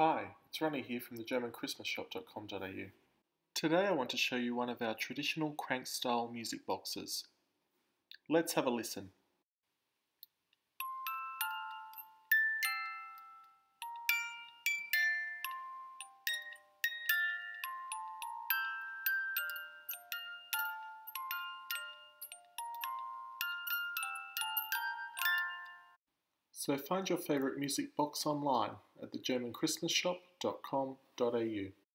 Hi, it's Ronnie here from the GermanChristmasShop.com.au. Today I want to show you one of our traditional crank style music boxes. Let's have a listen. So find your favourite music box online at thegermanchristmasshop.com.au.